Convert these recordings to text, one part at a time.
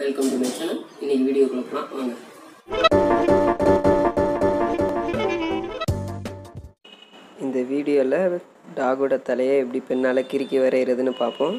Welcome to my channel இன்னைக்கு வீடியோக்குள்ள போகலாம் வாங்க. இந்த வீடியோவில் டாகோட தலையை எப்படி பெண்ணால் கிறுக்கி வரைகிறதுன்னு பார்ப்போம்.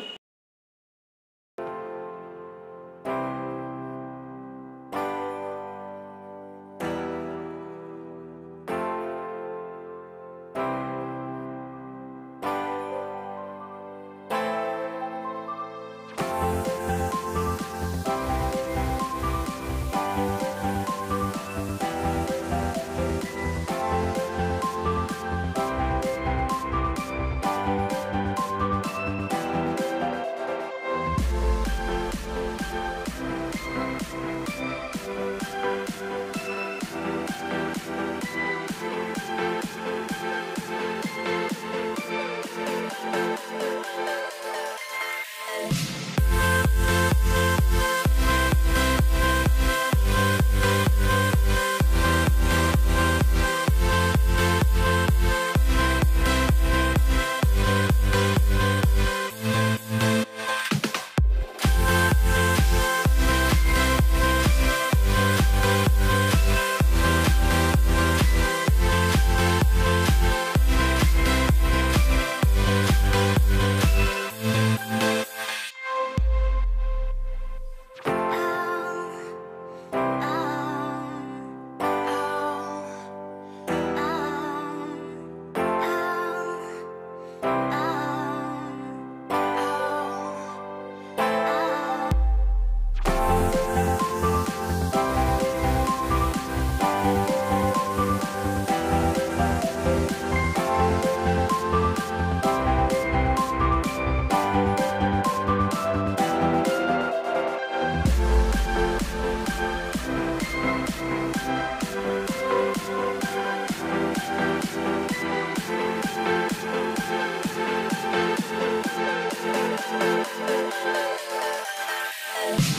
life.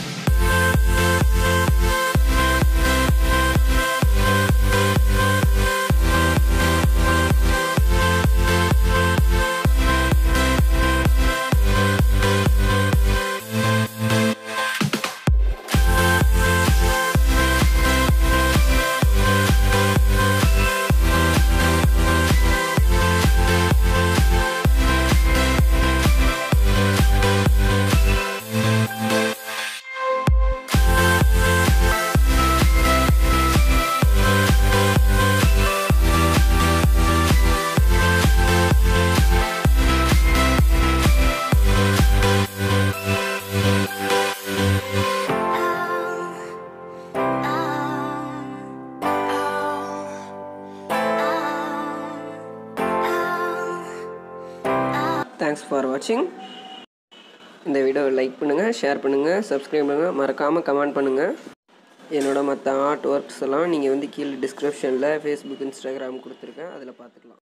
Thanks for வாட்சிங் இந்த வீடியோவை லைக் பண்ணுங்கள் ஷேர் பண்ணுங்கள் சப்ஸ்கிரைப் பண்ணுங்கள் மறக்காமல் கமெண்ட் பண்ணுங்கள் என்னோட மற்ற ஆர்ட் ஒர்க்ஸ் எல்லாம் நீங்கள் வந்து கீழே டிஸ்கிரிப்ஷனில் ஃபேஸ்புக் இன்ஸ்டாகிராம் கொடுத்துருக்கேன் அதில் பார்த்துக்கலாம்.